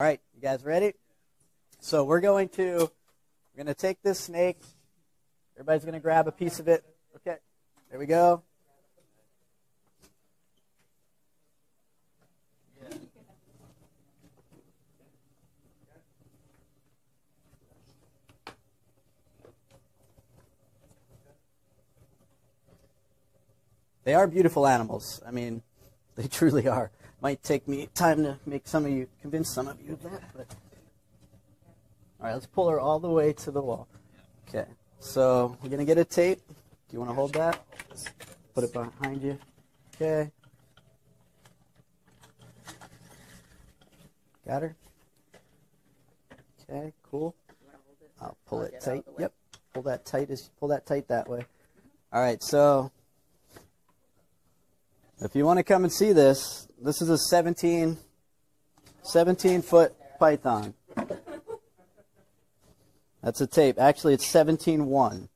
All right, you guys ready? So we're going to we're going to take this snake. Everybody's going to grab a piece of it. Okay. There we go. They are beautiful animals. I mean, they truly are. Might take me time to make some of you, convince some of you of that. But all right, let's pull her all the way to the wall. Okay. So we're gonna get a tape. Do you want to hold that? Put it behind you. Okay. Got her. Okay. Cool. I'll pull it tight. Yep. Pull that tight. As pull that tight that way. All right. So if you want to come and see this, this is a 17, 17 foot python. That's a tape. Actually, it's 17.1.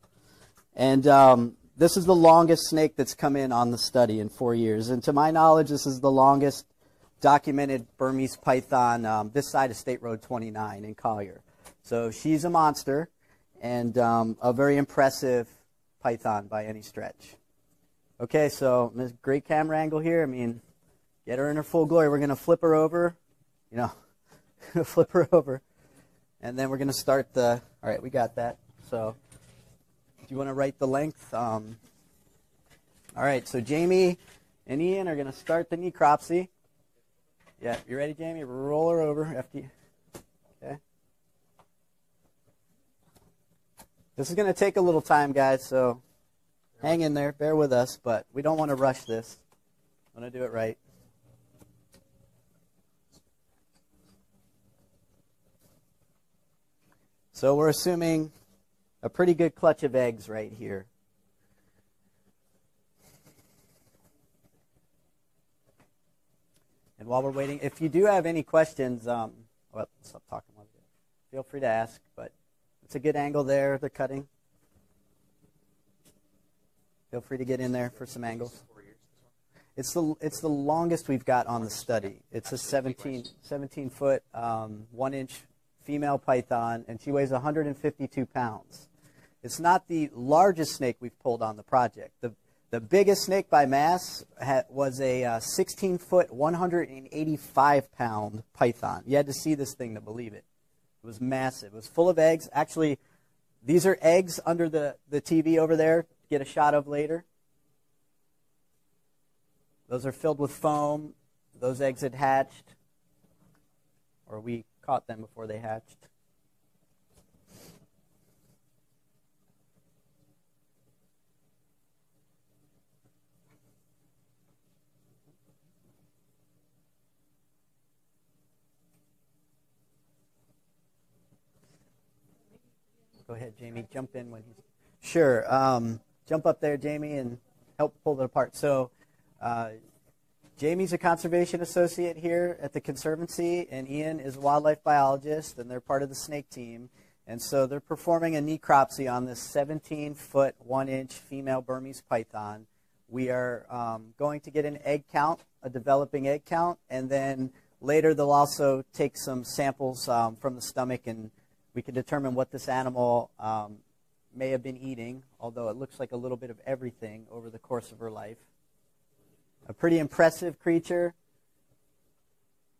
And um, this is the longest snake that's come in on the study in four years. And to my knowledge, this is the longest documented Burmese python um, this side of State Road 29 in Collier. So she's a monster and um, a very impressive python by any stretch. Okay, so great camera angle here. I mean, get her in her full glory. We're going to flip her over, you know, flip her over. And then we're going to start the, all right, we got that. So do you want to write the length? Um, all right, so Jamie and Ian are going to start the necropsy. Yeah, you ready, Jamie? Roll her over after. Okay. This is going to take a little time, guys, so hang in there, bear with us, but we don't want to rush this. I want to do it right. So we're assuming a pretty good clutch of eggs right here. And while we're waiting, if you do have any questions, um, well, stop talking. Feel free to ask, but it's a good angle there, the cutting. Feel free to get in there for some angles. It's the, it's the longest we've got on the study. It's a 17, 17 foot, um, one inch female python, and she weighs 152 pounds. It's not the largest snake we've pulled on the project. The, the biggest snake by mass was a uh, 16 foot, 185 pound python. You had to see this thing to believe it. It was massive. It was full of eggs. Actually, these are eggs under the, the TV over there get a shot of later. Those are filled with foam. Those eggs had hatched, or we caught them before they hatched. Go ahead, Jamie. Jump in when he's. Sure. Um, jump up there, Jamie, and help pull it apart. So, uh, Jamie's a conservation associate here at the Conservancy, and Ian is a wildlife biologist, and they're part of the snake team. And so they're performing a necropsy on this 17 foot, 1 inch female Burmese python. We are um, going to get an egg count, a developing egg count, and then later they'll also take some samples um, from the stomach and we can determine what this animal um, may have been eating, although it looks like a little bit of everything over the course of her life. A pretty impressive creature.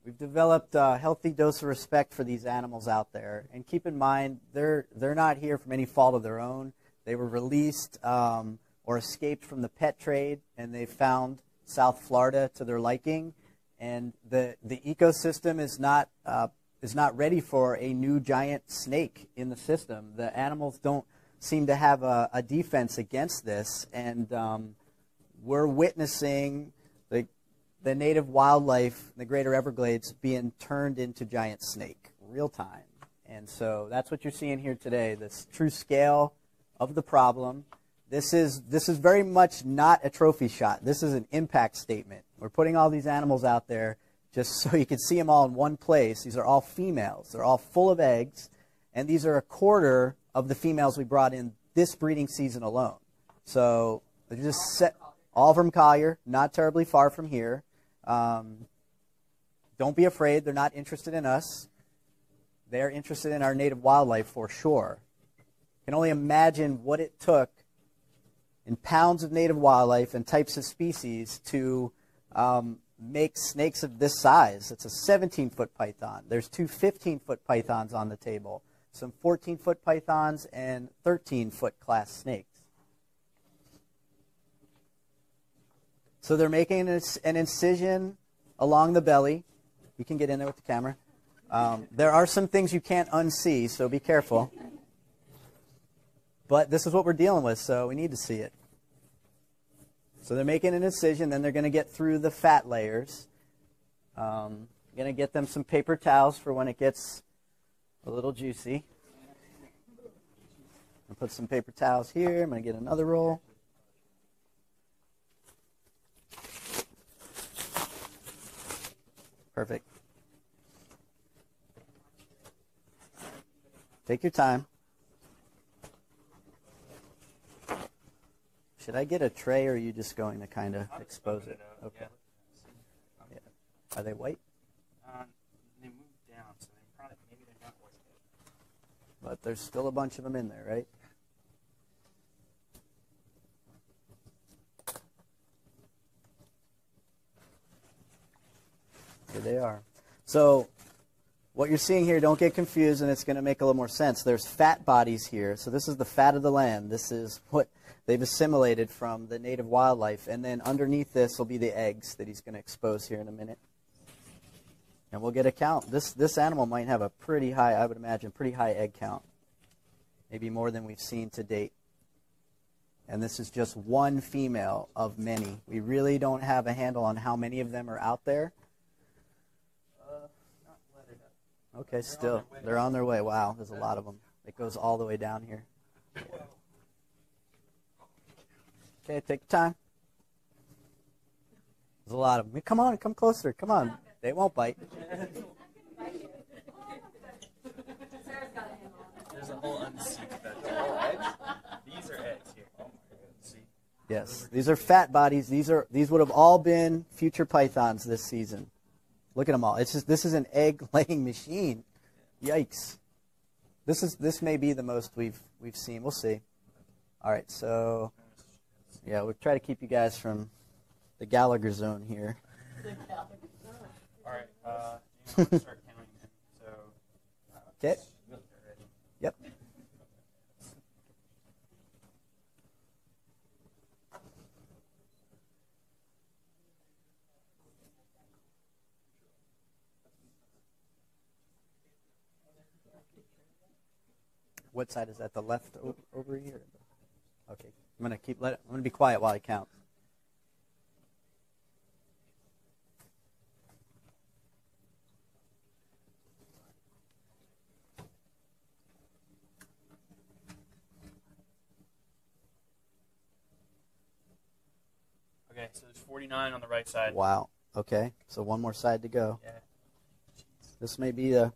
We've developed a healthy dose of respect for these animals out there. And keep in mind, they're, they're not here from any fault of their own. They were released um, or escaped from the pet trade, and they found South Florida to their liking. And the, the ecosystem is not, uh, is not ready for a new giant snake in the system. The animals don't seem to have a, a defense against this, and um, we're witnessing the, the native wildlife in the greater Everglades being turned into giant snake real time. And so that's what you're seeing here today, this true scale of the problem. This is, this is very much not a trophy shot. This is an impact statement. We're putting all these animals out there just so you can see them all in one place. These are all females. They're all full of eggs. And these are a quarter of the females we brought in this breeding season alone. So they're just set, all from Collier, not terribly far from here. Um, don't be afraid. They're not interested in us. They're interested in our native wildlife for sure. Can only imagine what it took in pounds of native wildlife and types of species to um, make snakes of this size. It's a 17 foot python. There's two 15 foot pythons on the table, some 14 foot pythons, and 13 foot class snakes. So they're making an incision along the belly. You can get in there with the camera. Um, there are some things you can't unsee, so be careful. But this is what we're dealing with, so we need to see it. So they're making an incision, then they're going to get through the fat layers. Um, I'm going to get them some paper towels for when it gets a little juicy. I'll put some paper towels here. I'm going to get another roll. Perfect. Take your time. Should I get a tray or are you just going to kind of expose it? Okay. Yeah. Are they white? Uh, they moved down, so they probably, maybe they're not white yet. But there's still a bunch of them in there, right? Here they are. So what you're seeing here, don't get confused, and it's going to make a little more sense. There's fat bodies here. So this is the fat of the land. This is what they've assimilated from the native wildlife. And then underneath this will be the eggs that he's going to expose here in a minute. And we'll get a count. This, this animal might have a pretty high, I would imagine, pretty high egg count. Maybe more than we've seen to date. And this is just one female of many. We really don't have a handle on how many of them are out there. Uh, okay, still. They're on their way. Wow, there's a lot of them. It goes all the way down here. Okay, take your time. There's a lot of them. Come on, come closer. Come on. They won't bite. There's a whole unseat eggs? These are eggs here. Oh. See? Yes, these are fat bodies. These are these would have all been future pythons this season. Look at them all. It's just this is an egg laying machine. Yikes. This is this may be the most we've we've seen. We'll see. All right, so yeah, we'll try to keep you guys from the Gallagher zone here. Uh, start counting then? So. Uh, Okay. Yep. What side is that? The left o- over here? Okay. I'm gonna keep let. I'm gonna be quiet while I count. So there's 49 on the right side. Wow. Okay. So one more side to go. Yeah. This may be a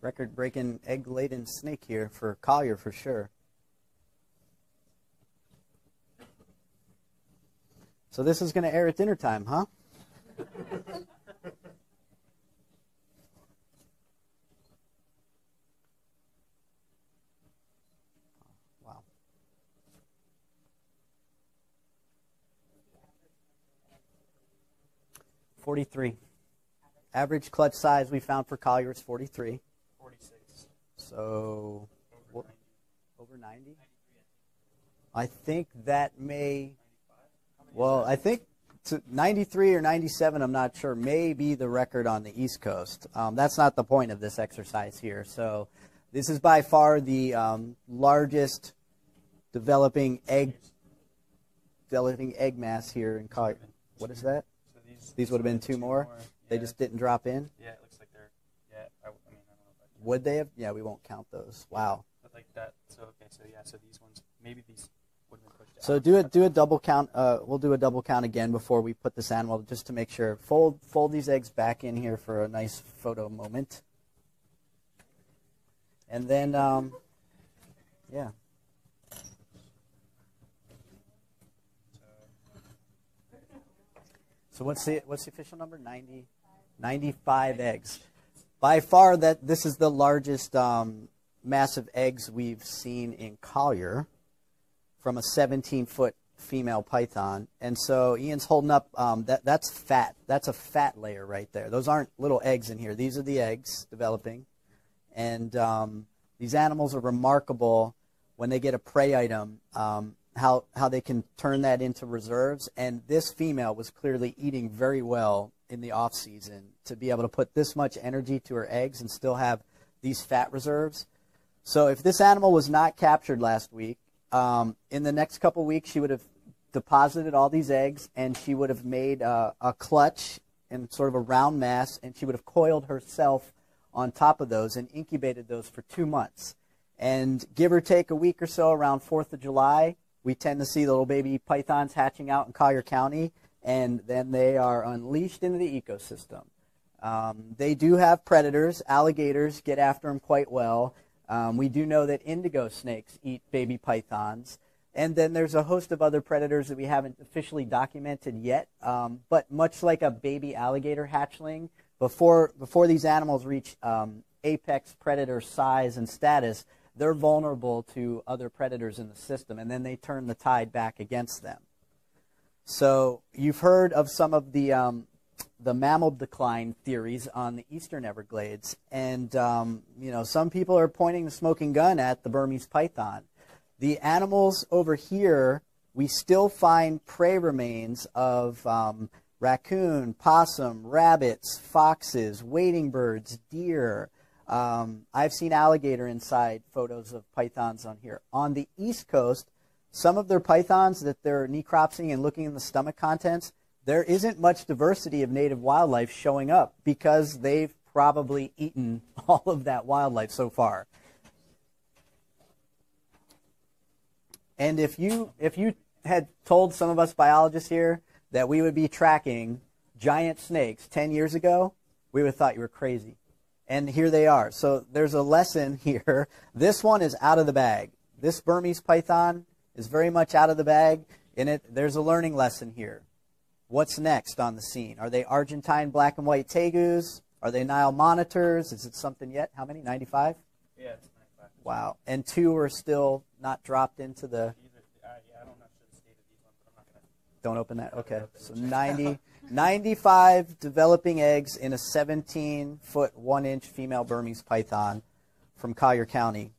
record-breaking egg-laden snake here for Collier for sure. So this is going to air at dinner time, huh? 43. Average clutch size we found for Collier is 43. 46. So over 90. Over 90? I think that may, well, I think 93 or 97, I'm not sure, may be the record on the East Coast. Um, that's not the point of this exercise here. So this is by far the um, largest developing egg developing egg mass here in Collier. What is that? These, would have been two more? They Yeah. just didn't drop in? Yeah, it looks like they're. Yeah, I, I mean, I don't know you. Would they have? Yeah, we won't count those. Wow. But like that. So, okay, so yeah, so these ones, maybe these would have been pushed out. So do it. Do a double count. Uh, we'll do a double count again before we put this animal, just to make sure. Fold fold these eggs back in here for a nice photo moment. And then, um, yeah. So what's the what's the official number? Ninety. 95 eggs. By far, that this is the largest um, mass of eggs we've seen in Collier from a 17 foot female python. And so Ian's holding up um, that that's fat. That's a fat layer right there. Those aren't little eggs in here. These are the eggs developing, and um, these animals are remarkable when they get a prey item. Um, how how they can turn that into reserves. And this female was clearly eating very well in the off season to be able to put this much energy to her eggs and still have these fat reserves. So if this animal was not captured last week, um, in the next couple weeks she would have deposited all these eggs and she would have made a, a clutch in sort of a round mass and she would have coiled herself on top of those and incubated those for two months. And give or take a week or so around 4th of July, we tend to see little baby pythons hatching out in Collier County, and then they are unleashed into the ecosystem. Um, they do have predators. Alligators get after them quite well. Um, we do know that indigo snakes eat baby pythons. And then there's a host of other predators that we haven't officially documented yet. Um, but much like a baby alligator hatchling, before, before these animals reach um, apex predator size and status, they're vulnerable to other predators in the system, and then they turn the tide back against them. So you've heard of some of the um, the mammal decline theories on the eastern Everglades, and um, you know some people are pointing the smoking gun at the Burmese python. The animals over here, we still find prey remains of um, raccoon, possum, rabbits, foxes, wading birds, deer. Um, I've seen alligator inside photos of pythons on here. On the East Coast, some of their pythons that they're necropsying and looking in the stomach contents, there isn't much diversity of native wildlife showing up because they've probably eaten all of that wildlife so far. And if you if you had told some of us biologists here that we would be tracking giant snakes 10 years ago, we would have thought you were crazy and here they are. So there's a lesson here. This one is out of the bag. This Burmese python is very much out of the bag. and it, there's a learning lesson here. What's next on the scene? Are they Argentine black and white tegus? Are they Nile monitors? Is it something yet? How many? 95? Yeah, it's 95. Wow. And two are still not dropped into the. These uh, yeah, I don't know the state of these ones, but I'm not going to. Don't open that. Okay. So 90, 95 developing eggs in a 17 foot 1 inch female Burmese python from Collier County.